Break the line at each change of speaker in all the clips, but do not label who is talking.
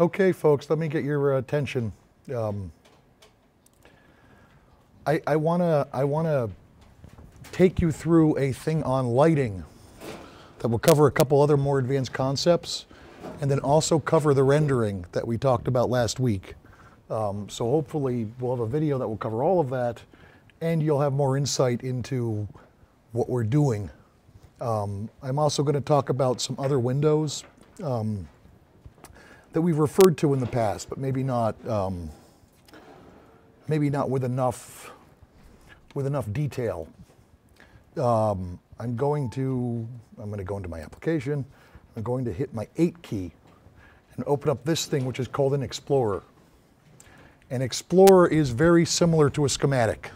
Okay, folks, let me get your attention. Um, I, I wanna I wanna take you through a thing on lighting that will cover a couple other more advanced concepts, and then also cover the rendering that we talked about last week. Um, so hopefully we'll have a video that will cover all of that, and you'll have more insight into what we're doing. Um, I'm also going to talk about some other windows. That we've referred to in the past, but maybe not, um, maybe not with enough, with enough detail. Um, I'm going to, I'm going to go into my application. I'm going to hit my 8 key and open up this thing, which is called an Explorer. An Explorer is very similar to a schematic.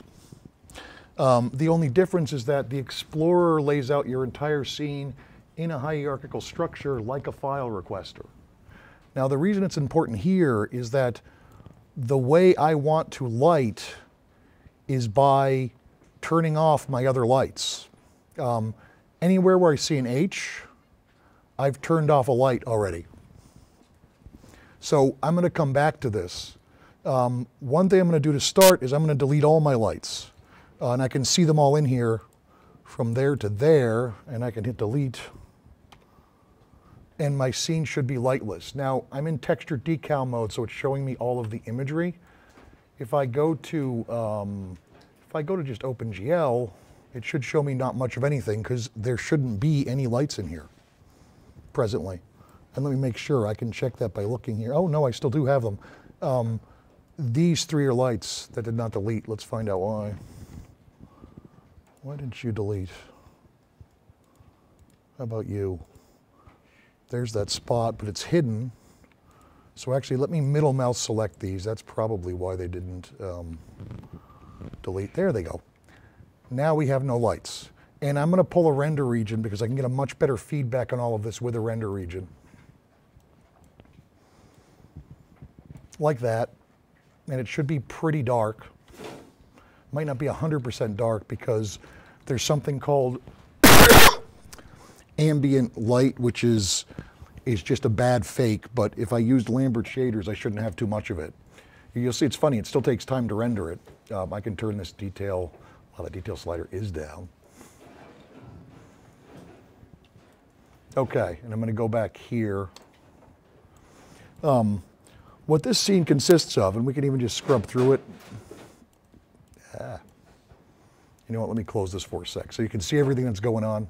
Um, the only difference is that the Explorer lays out your entire scene in a hierarchical structure like a file requester. Now, the reason it's important here is that the way I want to light is by turning off my other lights. Um, anywhere where I see an H, I've turned off a light already. So I'm going to come back to this. Um, one thing I'm going to do to start is I'm going to delete all my lights. Uh, and I can see them all in here from there to there, and I can hit delete and my scene should be lightless. Now, I'm in texture decal mode, so it's showing me all of the imagery. If I go to, um, if I go to just OpenGL, it should show me not much of anything because there shouldn't be any lights in here presently. And let me make sure, I can check that by looking here. Oh no, I still do have them. Um, these three are lights that did not delete. Let's find out why. Why didn't you delete? How about you? There's that spot, but it's hidden. So actually, let me middle mouse select these. That's probably why they didn't um, delete. There they go. Now we have no lights. And I'm going to pull a render region because I can get a much better feedback on all of this with a render region. Like that. And it should be pretty dark. Might not be 100% dark because there's something called ambient light, which is, is just a bad fake, but if I used Lambert shaders, I shouldn't have too much of it. You'll see it's funny, it still takes time to render it. Um, I can turn this detail, well, the detail slider is down. Okay, and I'm gonna go back here. Um, what this scene consists of, and we can even just scrub through it. Ah. You know what, let me close this for a sec so you can see everything that's going on.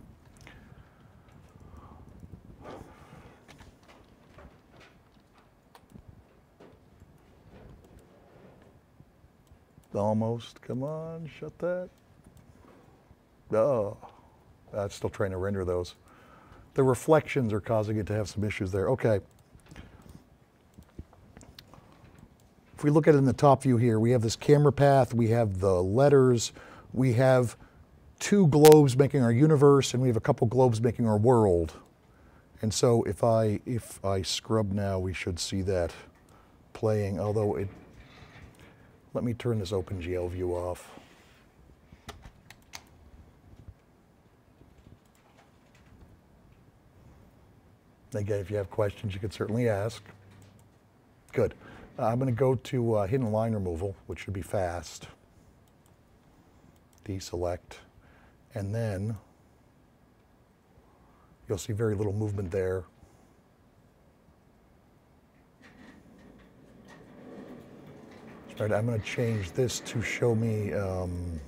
Almost. Come on, shut that. Oh, I'm still trying to render those. The reflections are causing it to have some issues there. Okay. If we look at it in the top view here, we have this camera path, we have the letters, we have two globes making our universe, and we have a couple globes making our world. And so if I, if I scrub now, we should see that playing, although it let me turn this OpenGL view off. Again, if you have questions, you can certainly ask. Good. Uh, I'm going to go to uh, hidden line removal, which should be fast. Deselect. And then you'll see very little movement there. Right, I'm going to change this to show me um,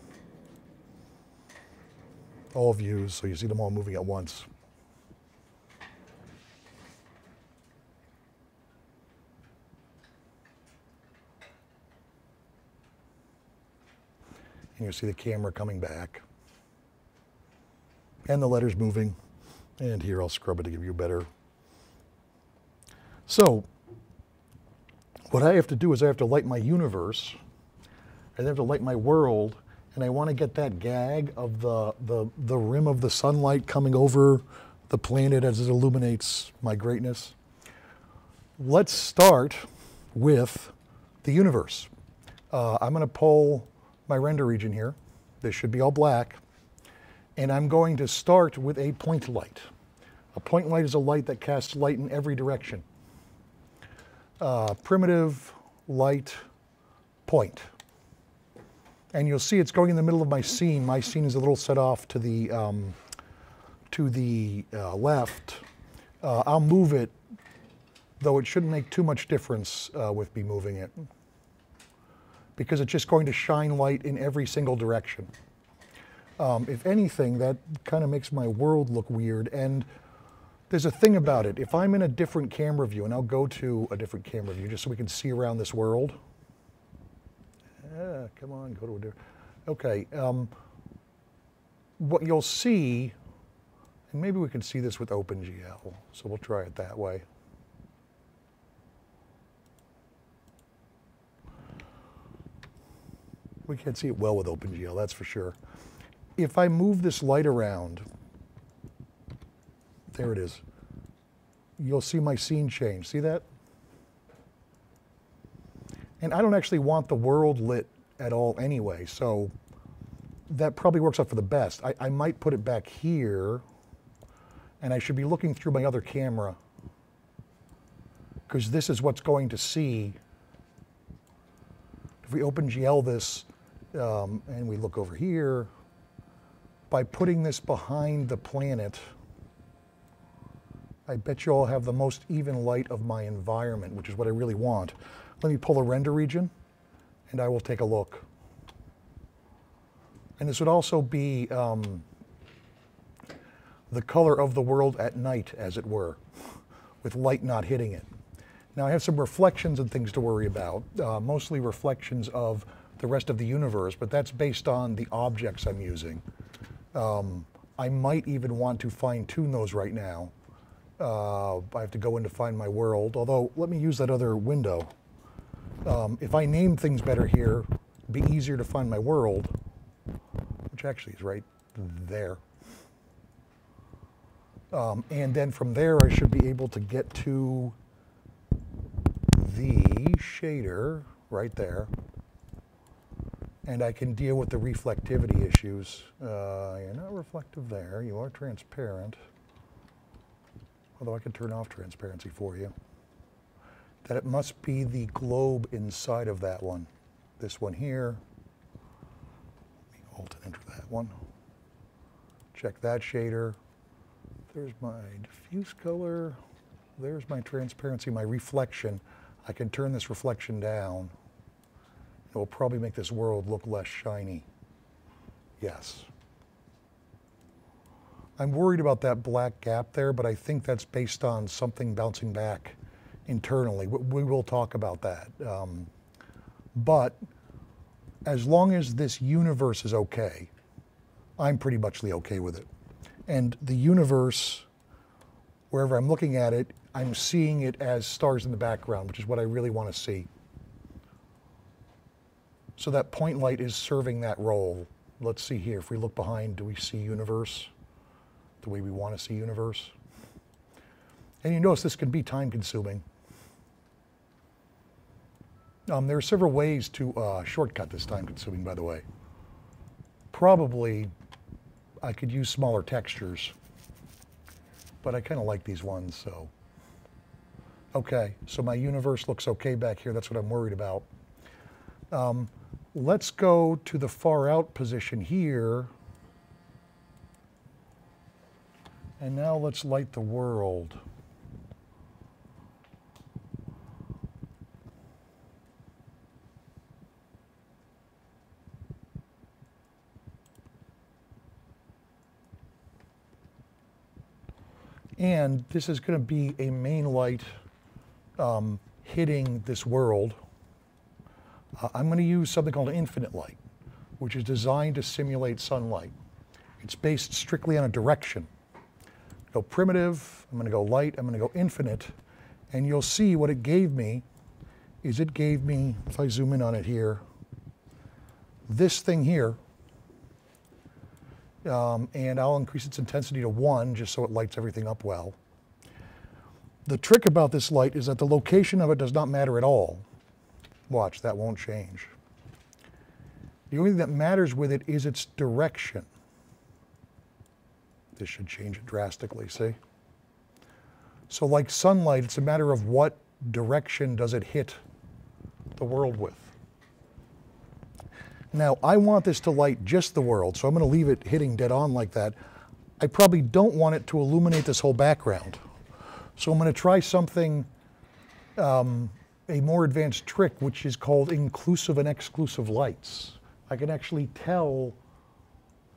all views so you see them all moving at once. And you see the camera coming back. And the letters moving. And here I'll scrub it to give you a better. So what I have to do is I have to light my universe, I have to light my world, and I want to get that gag of the, the, the rim of the sunlight coming over the planet as it illuminates my greatness. Let's start with the universe. Uh, I'm going to pull my render region here. This should be all black. And I'm going to start with a point light. A point light is a light that casts light in every direction. Uh, primitive, light, point. And you'll see it's going in the middle of my scene. My scene is a little set off to the, um, to the uh, left. Uh, I'll move it, though it shouldn't make too much difference uh, with me moving it because it's just going to shine light in every single direction. Um, if anything, that kind of makes my world look weird. And there's a thing about it. If I'm in a different camera view, and I'll go to a different camera view just so we can see around this world. Yeah, come on, go to a different. Okay. Um, what you'll see, and maybe we can see this with OpenGL, so we'll try it that way. We can't see it well with OpenGL, that's for sure. If I move this light around, there it is. You'll see my scene change. See that? And I don't actually want the world lit at all anyway, so that probably works out for the best. I, I might put it back here, and I should be looking through my other camera, because this is what's going to see. If we OpenGL this, um, and we look over here, by putting this behind the planet, I bet you all have the most even light of my environment, which is what I really want. Let me pull a render region, and I will take a look. And this would also be um, the color of the world at night, as it were, with light not hitting it. Now I have some reflections and things to worry about, uh, mostly reflections of the rest of the universe, but that's based on the objects I'm using. Um, I might even want to fine tune those right now. Uh, I have to go in to find my world, although let me use that other window. Um, if I name things better here, it'd be easier to find my world, which actually is right there. Um, and then from there, I should be able to get to the shader right there and I can deal with the reflectivity issues. Uh, you're not reflective there, you are transparent. Although I can turn off transparency for you. That it must be the globe inside of that one. This one here. Alt and enter that one. Check that shader. There's my diffuse color. There's my transparency, my reflection. I can turn this reflection down. It will probably make this world look less shiny. Yes. I'm worried about that black gap there, but I think that's based on something bouncing back internally. We will talk about that. Um, but as long as this universe is okay, I'm pretty muchly okay with it. And the universe, wherever I'm looking at it, I'm seeing it as stars in the background, which is what I really want to see. So that point light is serving that role. Let's see here, if we look behind, do we see universe the way we want to see universe? And you notice this can be time consuming. Um, there are several ways to uh, shortcut this time consuming, by the way. Probably I could use smaller textures, but I kind of like these ones, so. Okay, so my universe looks okay back here. That's what I'm worried about. Um, Let's go to the far out position here. And now let's light the world. And this is going to be a main light um, hitting this world. Uh, I'm going to use something called infinite light, which is designed to simulate sunlight. It's based strictly on a direction. Go primitive, I'm going to go light, I'm going to go infinite, and you'll see what it gave me is it gave me, if I zoom in on it here, this thing here, um, and I'll increase its intensity to one just so it lights everything up well. The trick about this light is that the location of it does not matter at all. Watch, that won't change. The only thing that matters with it is its direction. This should change it drastically, see? So like sunlight, it's a matter of what direction does it hit the world with? Now, I want this to light just the world, so I'm going to leave it hitting dead on like that. I probably don't want it to illuminate this whole background. So I'm going to try something, um, a more advanced trick, which is called inclusive and exclusive lights. I can actually tell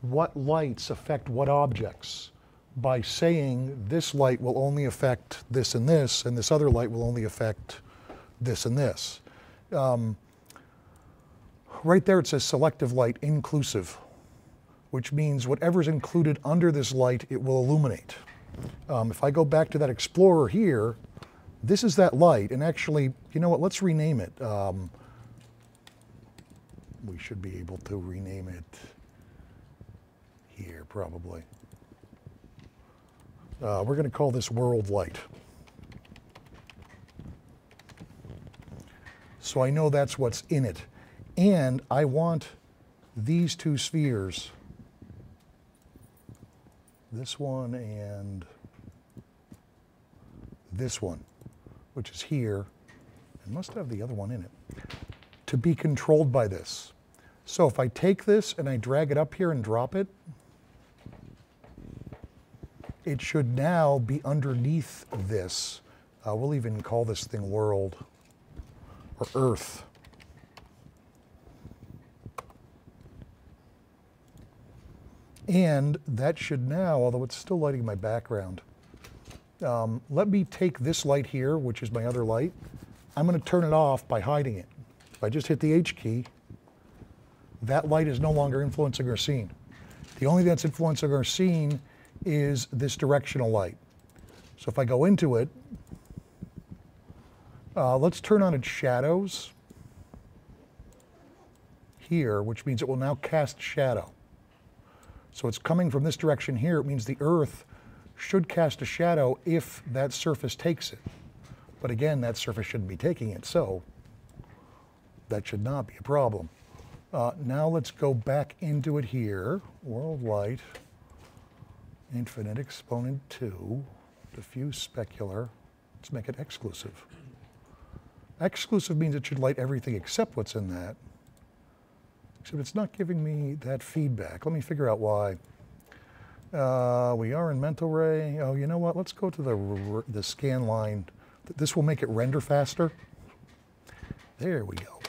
what lights affect what objects by saying this light will only affect this and this, and this other light will only affect this and this. Um, right there it says selective light inclusive, which means whatever's included under this light, it will illuminate. Um, if I go back to that Explorer here, this is that light, and actually, you know what, let's rename it. Um, we should be able to rename it here, probably. Uh, we're going to call this world light. So I know that's what's in it. And I want these two spheres, this one and this one, which is here, and must have the other one in it, to be controlled by this. So if I take this and I drag it up here and drop it, it should now be underneath this. Uh, we'll even call this thing world or earth. And that should now, although it's still lighting my background, um, let me take this light here, which is my other light. I'm going to turn it off by hiding it. If I just hit the H key, that light is no longer influencing our scene. The only thing that's influencing our scene is this directional light. So if I go into it, uh, let's turn on its shadows here, which means it will now cast shadow. So it's coming from this direction here. It means the Earth should cast a shadow if that surface takes it. But again, that surface shouldn't be taking it, so that should not be a problem. Uh, now let's go back into it here, world light, infinite exponent 2, diffuse specular. Let's make it exclusive. Exclusive means it should light everything except what's in that. Except it's not giving me that feedback. Let me figure out why. Uh, we are in mental ray. Oh, you know what? Let's go to the, the scan line. This will make it render faster. There we go.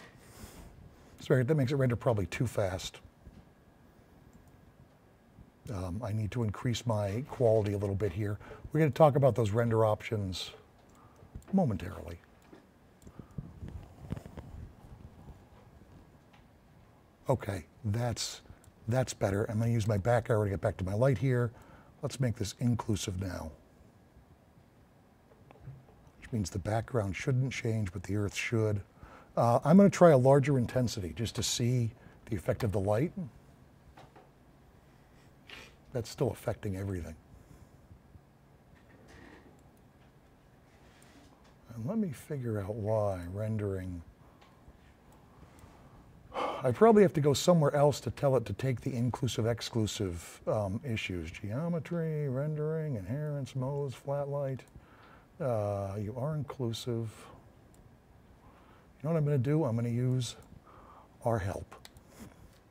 Sorry, that makes it render probably too fast. Um, I need to increase my quality a little bit here. We're going to talk about those render options momentarily. Okay, that's, that's better. I'm going to use my back arrow to get back to my light here. Let's make this inclusive now. Which means the background shouldn't change, but the earth should. Uh, I'm going to try a larger intensity just to see the effect of the light. That's still affecting everything. And let me figure out why rendering. I probably have to go somewhere else to tell it to take the inclusive exclusive um, issues. Geometry, rendering, inheritance, modes, flat light. Uh, you are inclusive. You know what I'm going to do? I'm going to use our help.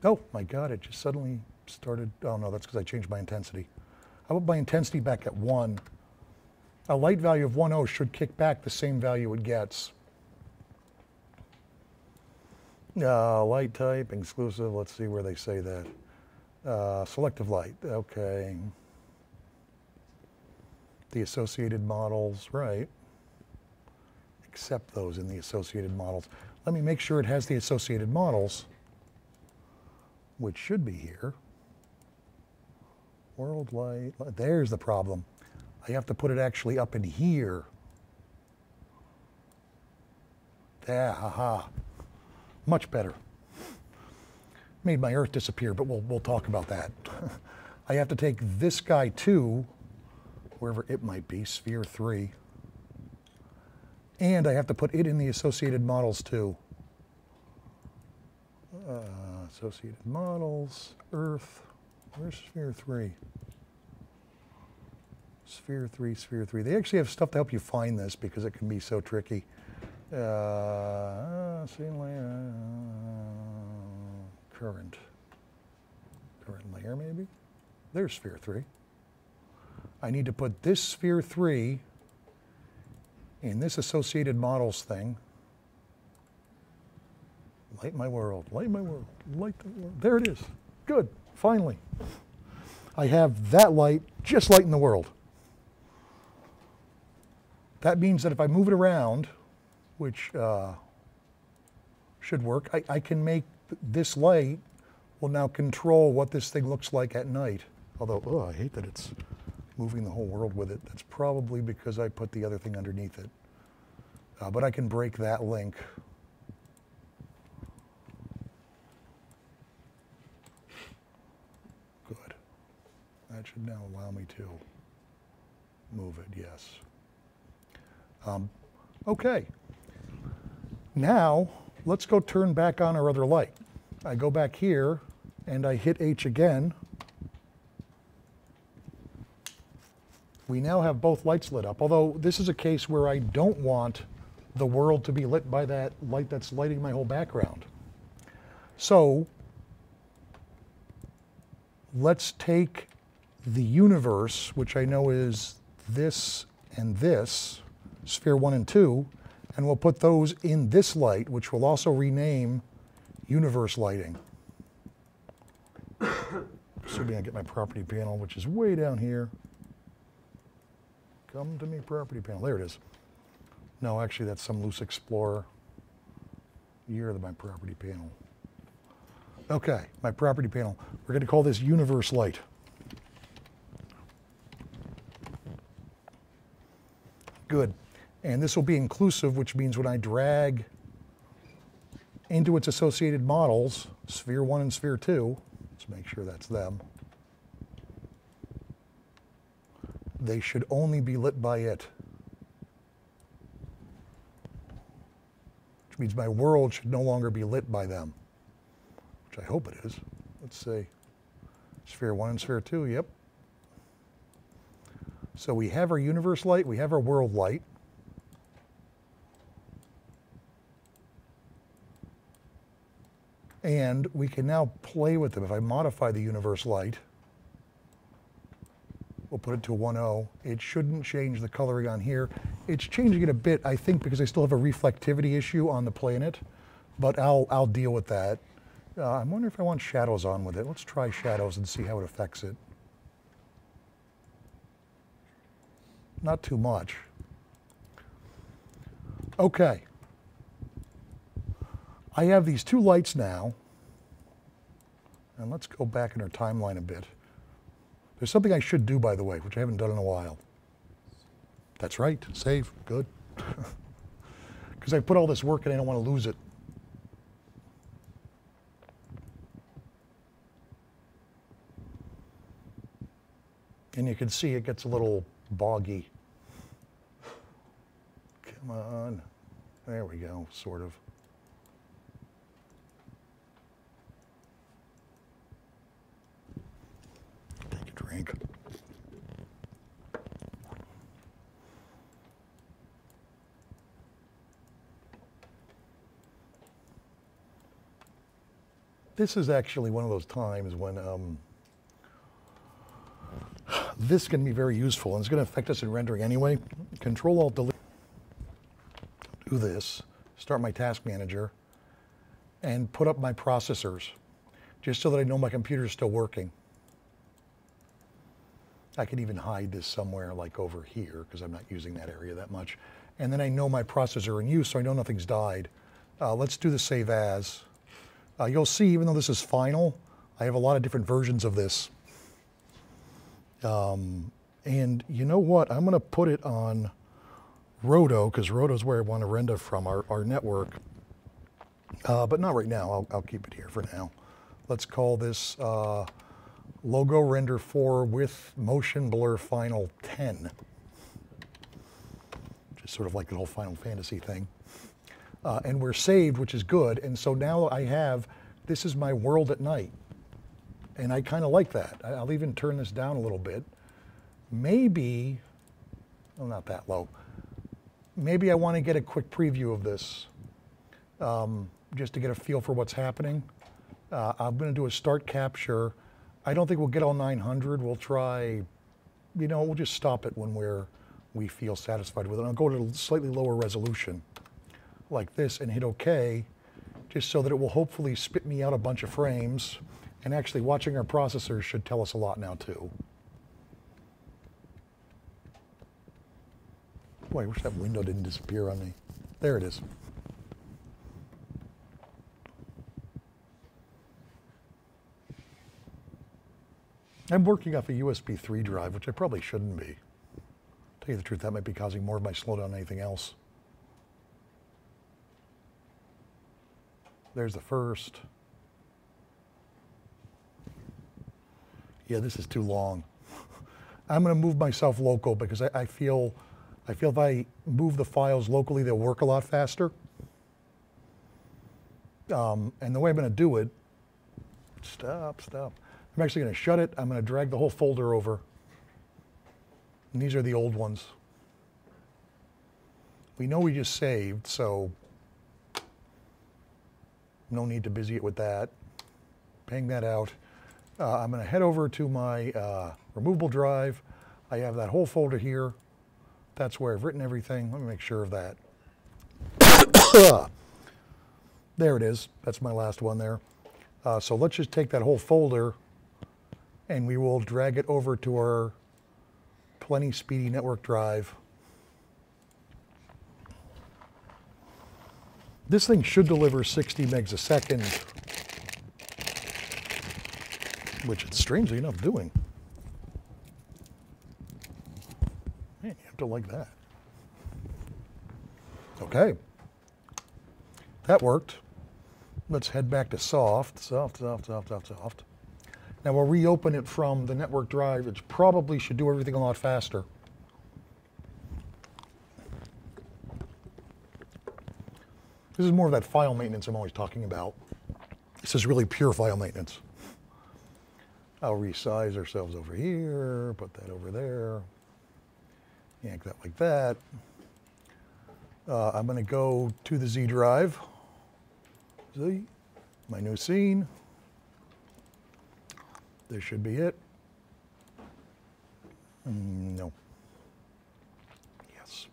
Oh my God, it just suddenly started, oh no, that's because I changed my intensity. I put my intensity back at one. A light value of 1.0 should kick back the same value it gets. Uh, light type, exclusive, let's see where they say that. Uh, selective light, okay. The associated models, right. Accept those in the associated models. Let me make sure it has the associated models, which should be here. World light, there's the problem. I have to put it actually up in here. There, haha. Much better. Made my Earth disappear, but we'll, we'll talk about that. I have to take this guy too, wherever it might be, sphere three, and I have to put it in the associated models too. Uh, associated models, Earth, Where's sphere three? Sphere 3, Sphere 3. They actually have stuff to help you find this because it can be so tricky. Uh, current. Current layer, maybe? There's Sphere 3. I need to put this Sphere 3 in this associated models thing. Light my world, light my world, light the world. There it is. Good, finally. I have that light just lighting the world. That means that if I move it around, which uh, should work, I, I can make this light will now control what this thing looks like at night. Although, oh, I hate that it's moving the whole world with it. That's probably because I put the other thing underneath it. Uh, but I can break that link. Good. That should now allow me to move it, yes. Um, okay. Now, let's go turn back on our other light. I go back here and I hit H again. We now have both lights lit up, although this is a case where I don't want the world to be lit by that light that's lighting my whole background. So let's take the universe, which I know is this and this, sphere one and two, and we'll put those in this light, which we'll also rename universe lighting. Assuming I get my property panel, which is way down here. Come to me, property panel. There it is. No, actually, that's some loose Explorer. Year of my property panel. Okay, my property panel. We're going to call this universe light. Good. And this will be inclusive, which means when I drag into its associated models, sphere one and sphere two, let's make sure that's them, they should only be lit by it. Which means my world should no longer be lit by them, which I hope it is. Let's see. Sphere one and sphere two, yep. So we have our universe light, we have our world light. And we can now play with them. If I modify the universe light, we'll put it to 1.0. It shouldn't change the coloring on here. It's changing it a bit, I think, because I still have a reflectivity issue on the planet, but I'll, I'll deal with that. Uh, I'm wondering if I want shadows on with it. Let's try shadows and see how it affects it. Not too much. Okay. I have these two lights now. And let's go back in our timeline a bit. There's something I should do, by the way, which I haven't done in a while. That's right, save, good. Because I put all this work and I don't want to lose it. And you can see it gets a little boggy. Come on. There we go, sort of. Take a drink. This is actually one of those times when um, this can be very useful and it's going to affect us in rendering anyway. Control Alt Delete. Do this. Start my task manager and put up my processors just so that I know my computer is still working. I can even hide this somewhere like over here because I'm not using that area that much. And then I know my processor in use so I know nothing's died. Uh, let's do the save as. Uh, you'll see even though this is final, I have a lot of different versions of this. Um, and you know what? I'm going to put it on Roto because Roto is where I want to render from our, our network. Uh, but not right now. I'll, I'll keep it here for now. Let's call this uh, Logo Render 4 with Motion Blur Final 10. Just sort of like the whole Final Fantasy thing. Uh, and we're saved, which is good. And so now I have, this is my world at night. And I kind of like that. I'll even turn this down a little bit. maybe, well, not that low. Maybe I want to get a quick preview of this um, just to get a feel for what's happening. Uh, I'm going to do a start capture. I don't think we'll get all 900. We'll try, you know, we'll just stop it when we're we feel satisfied with it. I'll go to a slightly lower resolution like this and hit OK, just so that it will hopefully spit me out a bunch of frames. And actually watching our processors should tell us a lot now too. Boy, I wish that window didn't disappear on me. There it is. I'm working off a USB 3 drive, which I probably shouldn't be. Tell you the truth, that might be causing more of my slowdown than anything else. There's the first. Yeah, this is too long. I'm going to move myself local because I, I, feel, I feel if I move the files locally, they'll work a lot faster. Um, and the way I'm going to do it, stop, stop. I'm actually going to shut it. I'm going to drag the whole folder over. And these are the old ones. We know we just saved, so no need to busy it with that. Paying that out. Uh, I'm going to head over to my uh, removable drive. I have that whole folder here. That's where I've written everything. Let me make sure of that. there it is. That's my last one there. Uh, so let's just take that whole folder and we will drag it over to our plenty speedy network drive. This thing should deliver 60 megs a second, which it's strangely enough doing. Man, you have to like that. Okay. That worked. Let's head back to soft, soft, soft, soft, soft, soft. Now we'll reopen it from the network drive. It probably should do everything a lot faster. This is more of that file maintenance I'm always talking about. This is really pure file maintenance. I'll resize ourselves over here, put that over there, yank that like that. Uh, I'm going to go to the Z drive. Z, my new scene. This should be it. Mm, no. Yes.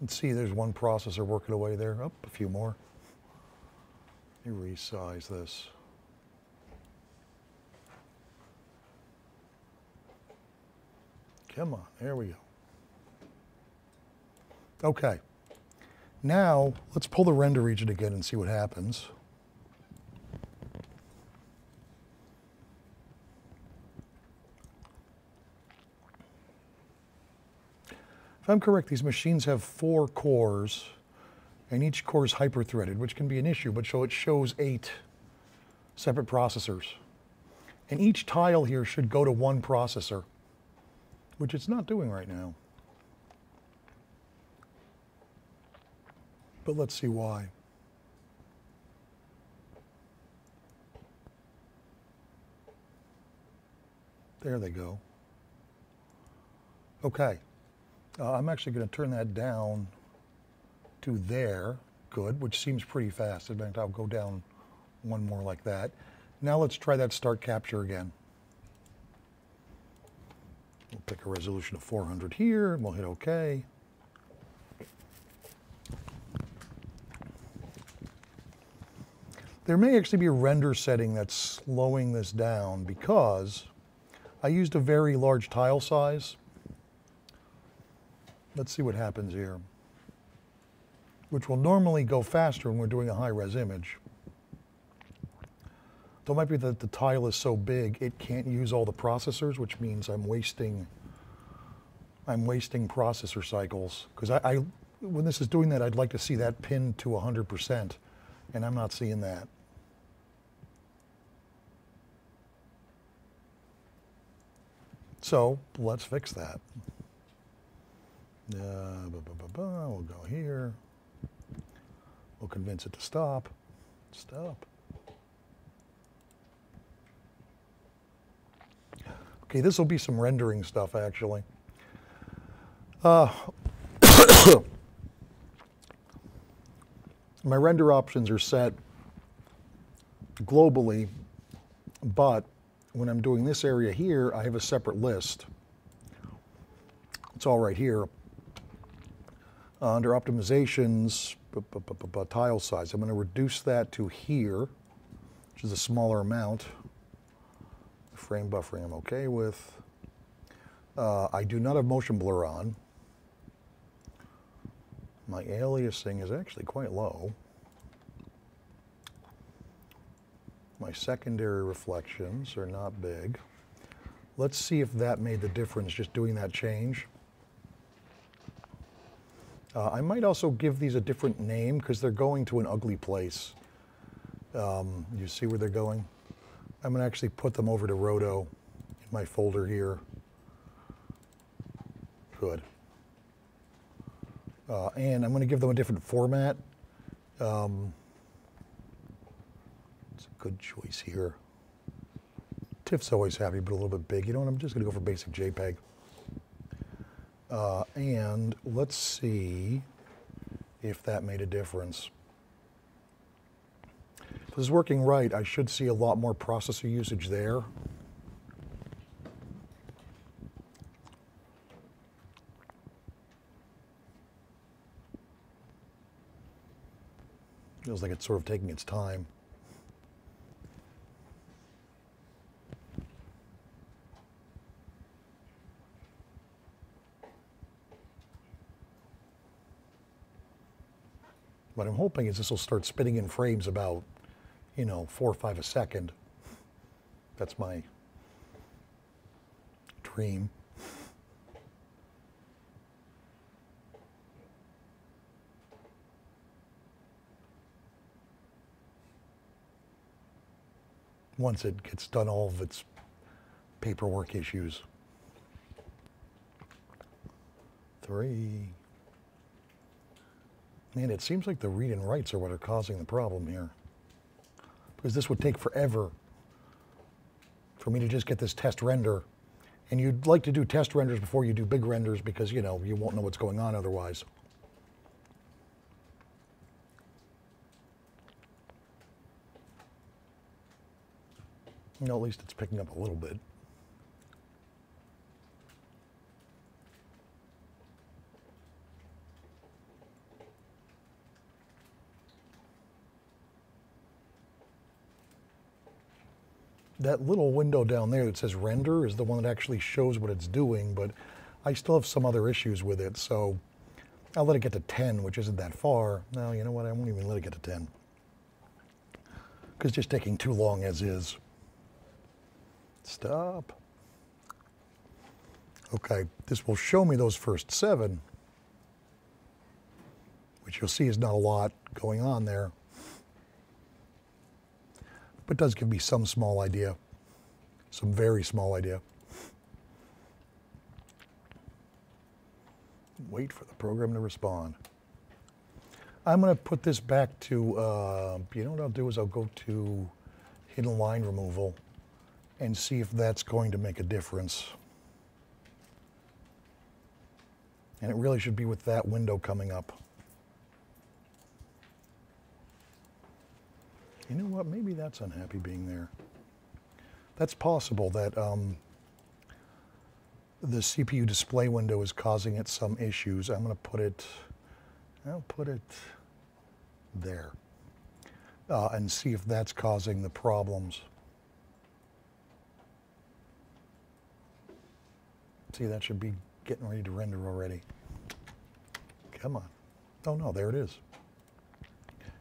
Let's see, there's one processor working away there. Up oh, a few more. Let me resize this. Come on, there we go. Okay. Now, let's pull the render region again and see what happens. If I'm correct, these machines have four cores, and each core is hyper-threaded, which can be an issue, but so it shows eight separate processors. And each tile here should go to one processor, which it's not doing right now. but let's see why. There they go. Okay. Uh, I'm actually going to turn that down to there. Good, which seems pretty fast. In fact, I'll go down one more like that. Now let's try that start capture again. We'll pick a resolution of 400 here, and we'll hit OK. There may actually be a render setting that's slowing this down because I used a very large tile size. Let's see what happens here, which will normally go faster when we're doing a high-res image. Though it might be that the tile is so big, it can't use all the processors, which means I'm wasting, I'm wasting processor cycles. Because I, I, when this is doing that, I'd like to see that pinned to 100%, and I'm not seeing that. So let's fix that. Uh, we'll go here. We'll convince it to stop. Stop. Okay, this will be some rendering stuff actually. Uh, my render options are set globally, but when I'm doing this area here, I have a separate list. It's all right here. Uh, under optimizations, tile size, I'm going to reduce that to here, which is a smaller amount. The frame buffering I'm okay with. Uh, I do not have motion blur on. My aliasing is actually quite low. My secondary reflections are not big. Let's see if that made the difference, just doing that change. Uh, I might also give these a different name because they're going to an ugly place. Um, you see where they're going? I'm going to actually put them over to Roto in my folder here. Good. Uh, and I'm going to give them a different format. Um, it's a good choice here. TIFF's always happy, but a little bit big. You know what? I'm just going to go for basic JPEG. Uh, and let's see if that made a difference. If this is working right, I should see a lot more processor usage there. Feels like it's sort of taking its time. Hoping is this will start spitting in frames about, you know, four or five a second. That's my dream. once it gets done all of its paperwork issues. Three. Man, it seems like the read and writes are what are causing the problem here. Because this would take forever for me to just get this test render. And you'd like to do test renders before you do big renders because, you know, you won't know what's going on otherwise. You know, at least it's picking up a little bit. That little window down there that says render is the one that actually shows what it's doing, but I still have some other issues with it, so I'll let it get to 10, which isn't that far. No, you know what, I won't even let it get to 10. Because it's just taking too long as is. Stop. Okay, this will show me those first seven, which you'll see is not a lot going on there, but does give me some small idea, some very small idea. Wait for the program to respond. I'm going to put this back to, uh, you know what I'll do is I'll go to hidden line removal and see if that's going to make a difference. And it really should be with that window coming up. You know what? Maybe that's unhappy being there. That's possible that um, the CPU display window is causing it some issues. I'm going to put it, I'll put it there uh, and see if that's causing the problems. See, that should be getting ready to render already. Come on. Oh no, there it is.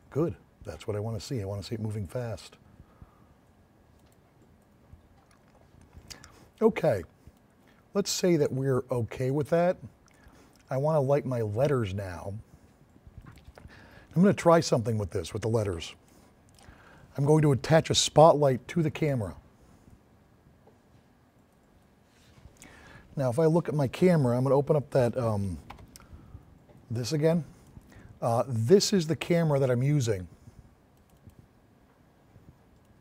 Good. That's what I want to see. I want to see it moving fast. Okay. Let's say that we're okay with that. I want to light my letters now. I'm going to try something with this, with the letters. I'm going to attach a spotlight to the camera. Now, if I look at my camera, I'm going to open up that, um, this again. Uh, this is the camera that I'm using.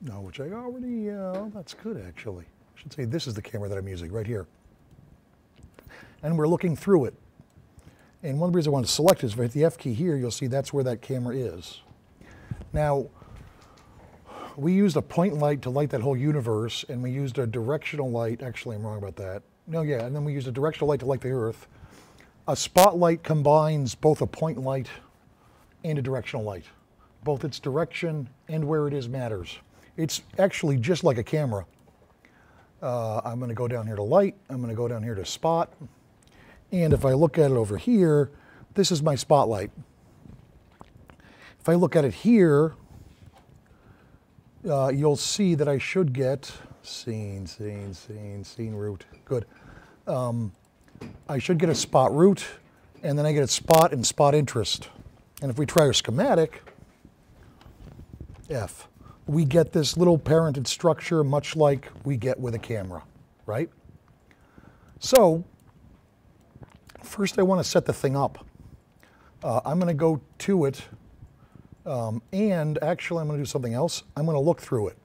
No, which I already, uh, that's good actually. I should say this is the camera that I'm using right here. And we're looking through it. And one of the reasons I want to select is if I hit the F key here, you'll see that's where that camera is. Now, we used a point light to light that whole universe, and we used a directional light. Actually, I'm wrong about that. No, yeah, and then we used a directional light to light the Earth. A spotlight combines both a point light and a directional light. Both its direction and where it is matters. It's actually just like a camera. Uh, I'm going to go down here to light. I'm going to go down here to spot. And if I look at it over here, this is my spotlight. If I look at it here, uh, you'll see that I should get scene, scene, scene, scene root. Good. Um, I should get a spot root, and then I get a spot and spot interest. And if we try our schematic, F, we get this little parented structure much like we get with a camera, right? So, first I want to set the thing up. Uh, I'm going to go to it, um, and actually I'm going to do something else. I'm going to look through it.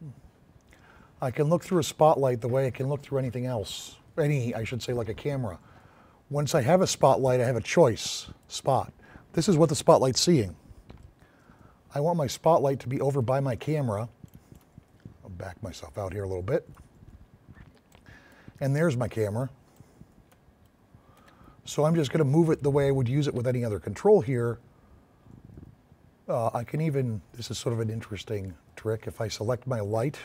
I can look through a spotlight the way I can look through anything else. Any, I should say, like a camera. Once I have a spotlight, I have a choice, spot. This is what the spotlight's seeing. I want my spotlight to be over by my camera. I'll back myself out here a little bit. And there's my camera. So I'm just going to move it the way I would use it with any other control here. Uh, I can even, this is sort of an interesting trick, if I select my light,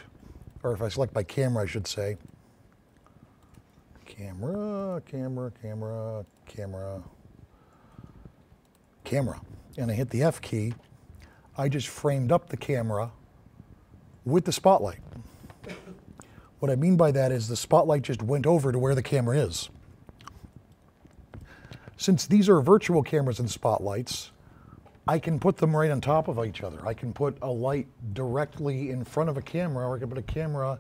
or if I select my camera, I should say, camera, camera, camera, camera, camera, and I hit the F key, I just framed up the camera with the spotlight. What I mean by that is the spotlight just went over to where the camera is. Since these are virtual cameras and spotlights, I can put them right on top of each other. I can put a light directly in front of a camera, or I can put a camera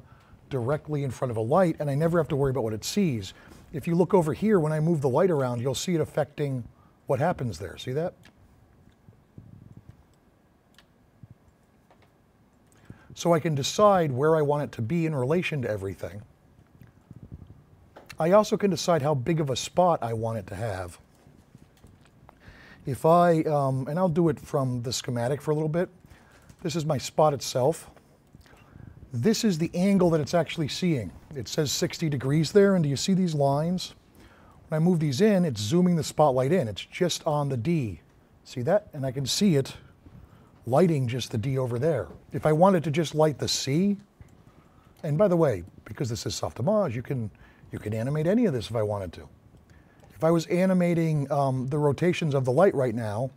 directly in front of a light, and I never have to worry about what it sees. If you look over here, when I move the light around, you'll see it affecting what happens there. See that? So I can decide where I want it to be in relation to everything. I also can decide how big of a spot I want it to have. If I, um, and I'll do it from the schematic for a little bit. This is my spot itself. This is the angle that it's actually seeing. It says 60 degrees there, and do you see these lines? When I move these in, it's zooming the spotlight in. It's just on the D. See that? And I can see it lighting just the D over there. If I wanted to just light the C, and by the way, because this is Softimage, you can, you can animate any of this if I wanted to. If I was animating um, the rotations of the light right now,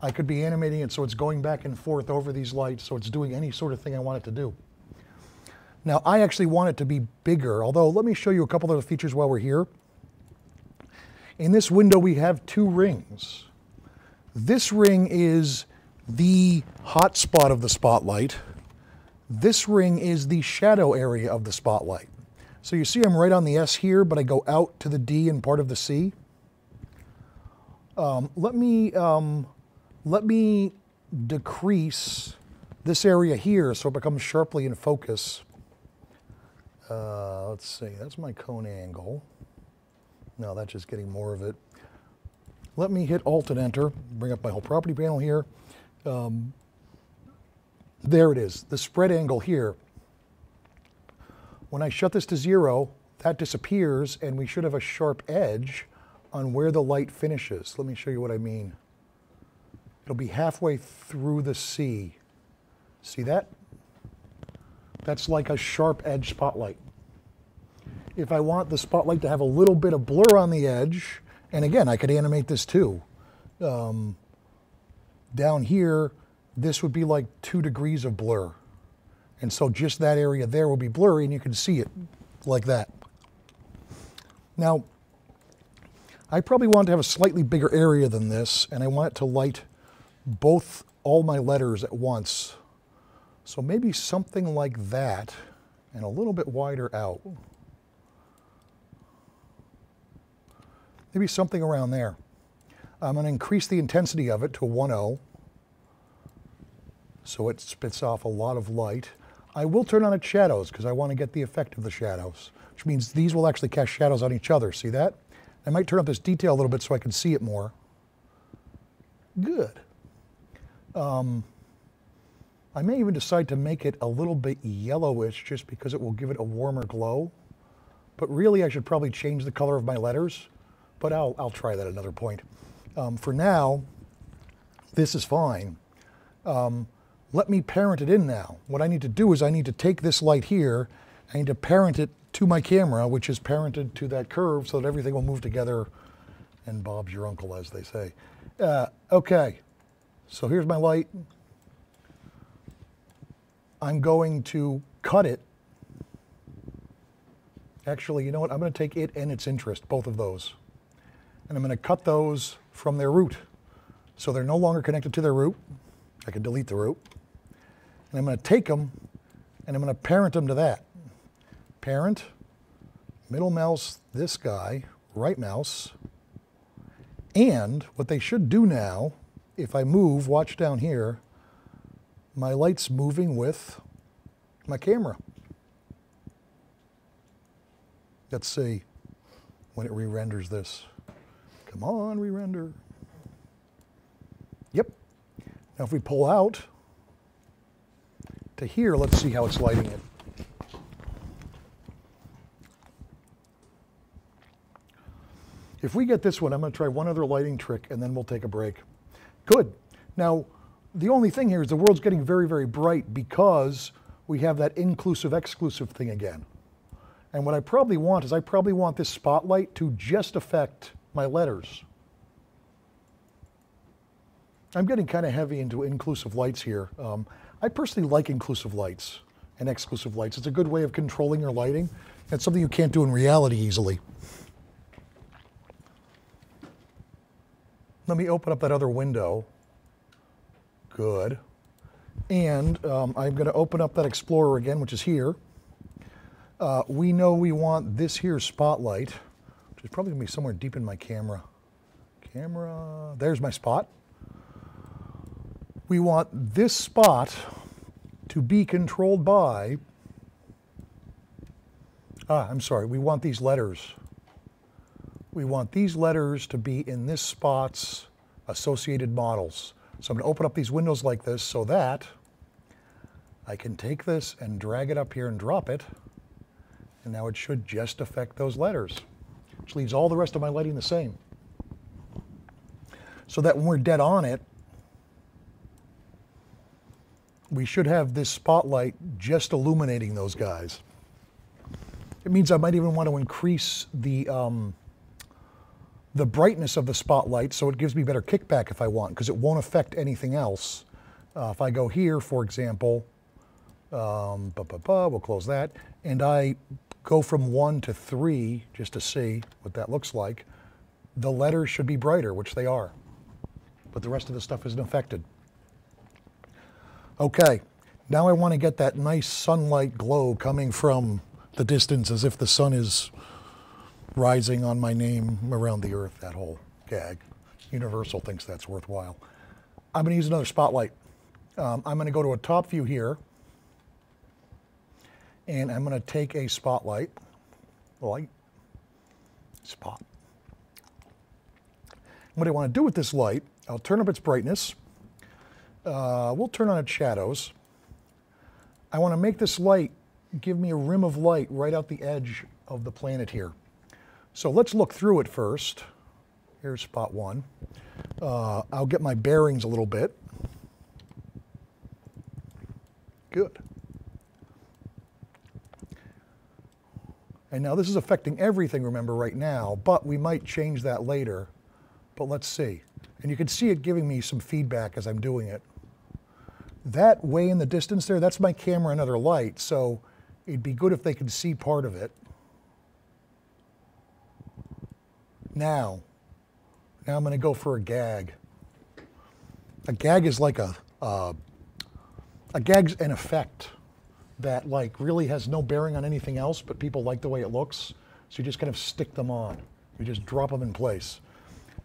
I could be animating it so it's going back and forth over these lights, so it's doing any sort of thing I want it to do. Now, I actually want it to be bigger, although let me show you a couple of the features while we're here. In this window, we have two rings. This ring is the hot spot of the spotlight. This ring is the shadow area of the spotlight. So you see I'm right on the S here, but I go out to the D and part of the C. Um, let me um, let me decrease this area here so it becomes sharply in focus. Uh, let's see, that's my cone angle. No, that's just getting more of it. Let me hit Alt and Enter, bring up my whole property panel here. Um, there it is, the spread angle here. When I shut this to zero, that disappears and we should have a sharp edge on where the light finishes. Let me show you what I mean. It'll be halfway through the C. See that? That's like a sharp edge spotlight. If I want the spotlight to have a little bit of blur on the edge, and again, I could animate this too. Um, down here, this would be like two degrees of blur. And so just that area there will be blurry and you can see it like that. Now, I probably want to have a slightly bigger area than this and I want it to light both all my letters at once. So maybe something like that and a little bit wider out. Maybe something around there. I'm going to increase the intensity of it to 1.0 so it spits off a lot of light. I will turn on its shadows because I want to get the effect of the shadows. which means these will actually cast shadows on each other. See that? I might turn up this detail a little bit so I can see it more. Good. Um, I may even decide to make it a little bit yellowish just because it will give it a warmer glow. But really, I should probably change the color of my letters, but I'll, I'll try that another point. Um, for now, this is fine. Um, let me parent it in now. What I need to do is I need to take this light here, I need to parent it to my camera, which is parented to that curve so that everything will move together and Bob's your uncle, as they say. Uh, okay, so here's my light. I'm going to cut it. Actually, you know what? I'm going to take it and its interest, both of those. And I'm going to cut those from their root. So they're no longer connected to their root. I can delete the root. And I'm going to take them and I'm going to parent them to that. Parent, middle mouse, this guy, right mouse. And what they should do now, if I move, watch down here, my light's moving with my camera. Let's see when it re-renders this. Come on, re-render. Yep. Now if we pull out to here, let's see how it's lighting it. If we get this one, I'm going to try one other lighting trick and then we'll take a break. Good. Now, the only thing here is the world's getting very, very bright because we have that inclusive exclusive thing again. And what I probably want is I probably want this spotlight to just affect my letters. I'm getting kind of heavy into inclusive lights here. Um, I personally like inclusive lights and exclusive lights. It's a good way of controlling your lighting. It's something you can't do in reality easily. Let me open up that other window. Good. And um, I'm going to open up that Explorer again, which is here. Uh, we know we want this here spotlight, which is probably to be somewhere deep in my camera. Camera, there's my spot. We want this spot to be controlled by, ah, I'm sorry, we want these letters. We want these letters to be in this spot's associated models. So I'm to open up these windows like this so that I can take this and drag it up here and drop it. And now it should just affect those letters, which leaves all the rest of my lighting the same. So that when we're dead on it, we should have this spotlight just illuminating those guys. It means I might even want to increase the um, the brightness of the spotlight so it gives me better kickback if I want because it won't affect anything else. Uh, if I go here, for example, um, we'll close that, and I go from one to three just to see what that looks like, the letters should be brighter, which they are, but the rest of the stuff isn't affected. Okay, now I want to get that nice sunlight glow coming from the distance as if the sun is rising on my name around the earth, that whole gag. Universal thinks that's worthwhile. I'm going to use another spotlight. Um, I'm going to go to a top view here, and I'm going to take a spotlight, light, spot. What I want to do with this light, I'll turn up its brightness. Uh, we'll turn on its shadows. I want to make this light give me a rim of light right out the edge of the planet here. So let's look through it first. Here's spot one. Uh, I'll get my bearings a little bit. Good. And now this is affecting everything, remember, right now, but we might change that later. But let's see. And you can see it giving me some feedback as I'm doing it. That way in the distance there, that's my camera another light, so it'd be good if they could see part of it. Now, now I'm going to go for a gag. A gag is like a, uh, a gag's an effect that like really has no bearing on anything else, but people like the way it looks. So you just kind of stick them on. You just drop them in place.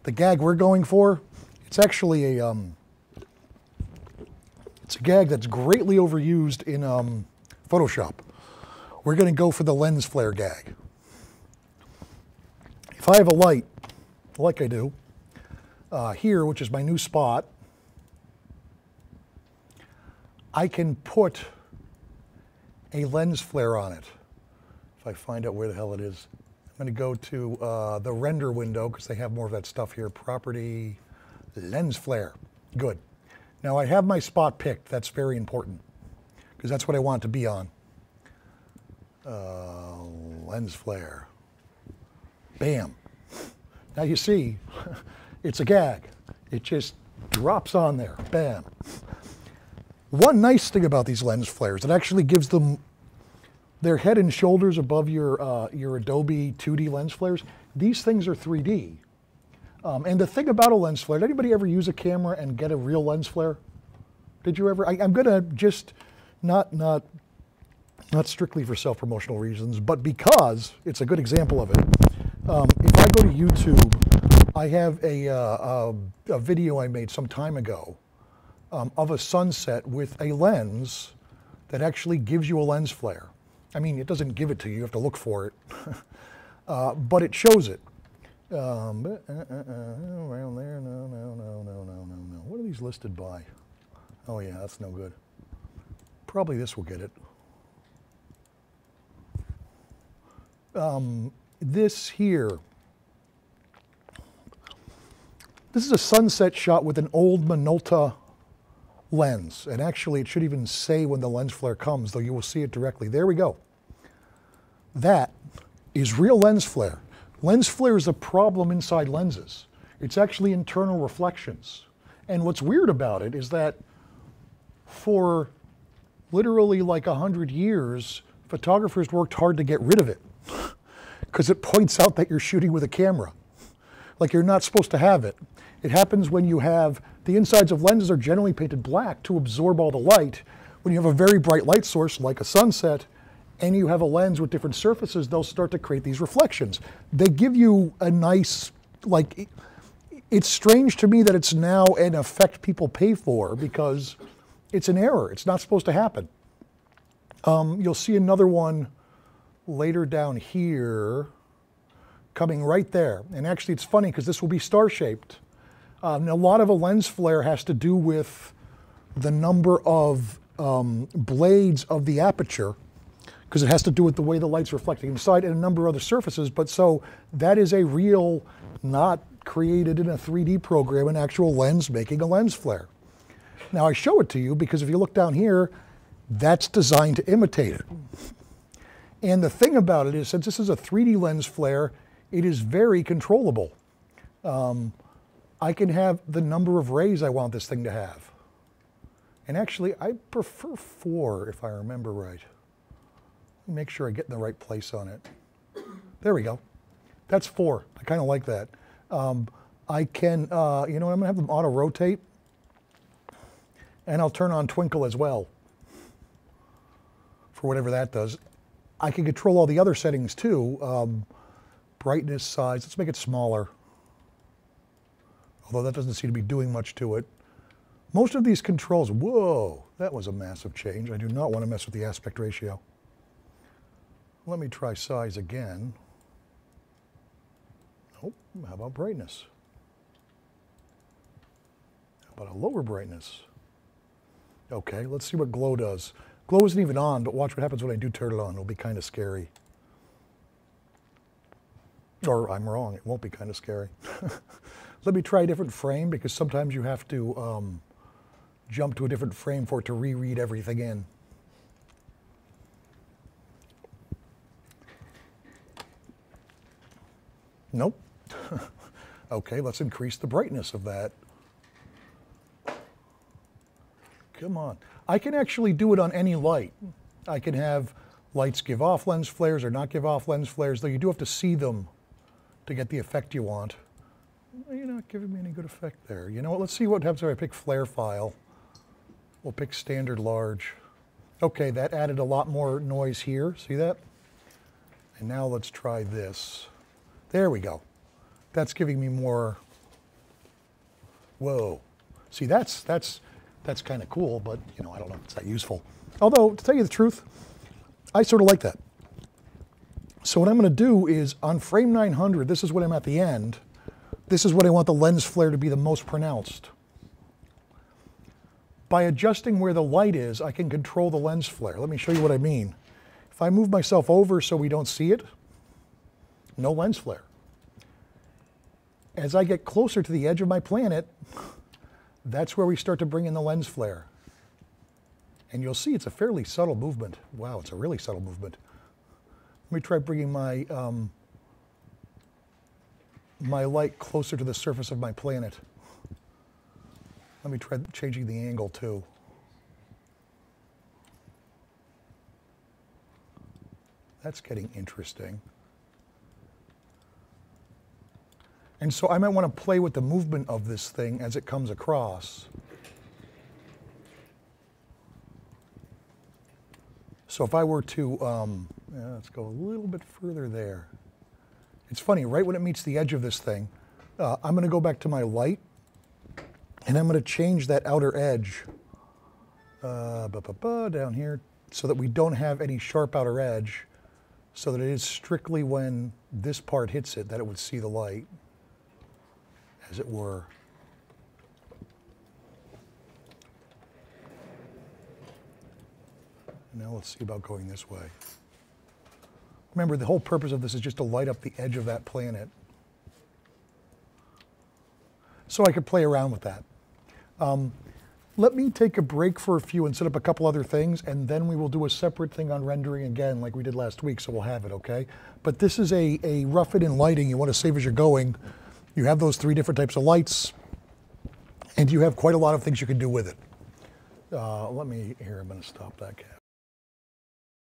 The gag we're going for, it's actually a, um, it's a gag that's greatly overused in um, Photoshop. We're going to go for the lens flare gag. if I have a light, like I do, uh, here, which is my new spot, I can put a lens flare on it. If I find out where the hell it is. I'm going to go to uh, the render window because they have more of that stuff here. Property, lens flare. Good. Now I have my spot picked. That's very important because that's what I want to be on. Uh, lens flare. Bam. Now you see, it's a gag. It just drops on there. Bam. One nice thing about these lens flares, it actually gives them their head and shoulders above your, uh, your Adobe 2D lens flares. These things are 3D. Um, and the thing about a lens flare, did anybody ever use a camera and get a real lens flare? Did you ever? I, going to just not, not, not strictly for self-promotional reasons, but because it's a good example of it. Um, if I go to YouTube, I have a, uh, a, a video I made some time ago um, of a sunset with a lens that actually gives you a lens flare. I mean, it doesn't give it to you, you have to look for it, uh, but it shows it. Um, uh, uh, uh, around there, no, no, no, no, no, no, no. What are these listed by? Oh yeah, that's no good. Probably this will get it. Um, this here, this is a sunset shot with an old Minolta lens. And actually, it should even say when the lens flare comes, though you will see it directly. There we go. That is real lens flare. Lens flare is a problem inside lenses. It's actually internal reflections. And what's weird about it is that for literally like 100 years, photographers worked hard to get rid of it because it points out that you're shooting with a camera. Like you're not supposed to have it. It happens when you have the insides of lenses are generally painted black to absorb all the light. When you have a very bright light source like a sunset and you have a lens with different surfaces, they'll start to create these reflections. They give you a nice, like, it's strange to me that it's now an effect people pay for because it's an error. It's not supposed to happen. Um, you'll see another one later down here coming right there. And actually, it's funny because this will be star shaped. Um, a lot of a lens flare has to do with the number of um, blades of the aperture because it has to do with the way the light's reflecting inside and a number of other surfaces. But so that is a real, not created in a 3D program, an actual lens making a lens flare. Now I show it to you because if you look down here, that's designed to imitate it. And the thing about it is, since this is a 3D lens flare, it is very controllable. Um, I can have the number of rays I want this thing to have. And actually, I prefer four if I remember right. Make sure I get in the right place on it. There we go. That's four. I kind of like that. Um, I can, uh, you know, I'm gonna have them auto rotate and I'll turn on twinkle as well for whatever that does. I can control all the other settings too. Um, brightness, size, let's make it smaller although that doesn't seem to be doing much to it. Most of these controls, whoa, that was a massive change. I do not want to mess with the aspect ratio. Let me try size again. Oh, how about brightness? How about a lower brightness? Okay, let's see what glow does. Glow isn't even on, but watch what happens when I do turn it on. It'll be kind of scary. Or I'm wrong, it won't be kind of scary. Let me try a different frame because sometimes you have to um, jump to a different frame for it to reread everything in. Nope. okay, let's increase the brightness of that. Come on. I can actually do it on any light. I can have lights give off lens flares or not give off lens flares, though you do have to see them to get the effect you want not giving me any good effect there. You know what, let's see what happens if I pick flare file. We'll pick standard large. Okay, that added a lot more noise here, see that? And now let's try this. There we go. That's giving me more, whoa. See, that's, that's, that's kind of cool, but you know, I don't know if it's that useful. Although, to tell you the truth, I sort of like that. So what I'm going to do is on frame 900, this is what I'm at the end. This is what I want the lens flare to be the most pronounced. By adjusting where the light is, I can control the lens flare. Let me show you what I mean. If I move myself over so we don't see it, no lens flare. As I get closer to the edge of my planet, that's where we start to bring in the lens flare. And you'll see it's a fairly subtle movement. Wow, it's a really subtle movement. Let me try bringing my, um, my light closer to the surface of my planet. Let me try changing the angle too. That's getting interesting. And so I might want to play with the movement of this thing as it comes across. So if I were to, um, yeah, let's go a little bit further there. It's funny, right when it meets the edge of this thing, uh, I'm going to go back to my light, and I'm going to change that outer edge uh, ba, ba, ba, down here so that we don't have any sharp outer edge, so that it is strictly when this part hits it that it would see the light, as it were. Now let's see about going this way. Remember, the whole purpose of this is just to light up the edge of that planet. So I could play around with that. Um, let me take a break for a few and set up a couple other things, and then we will do a separate thing on rendering again like we did last week, so we'll have it, okay? But this is a, a rough it in lighting you want to save as you're going. You have those three different types of lights, and you have quite a lot of things you can do with it. Uh, let me, here, I'm going to stop that cap.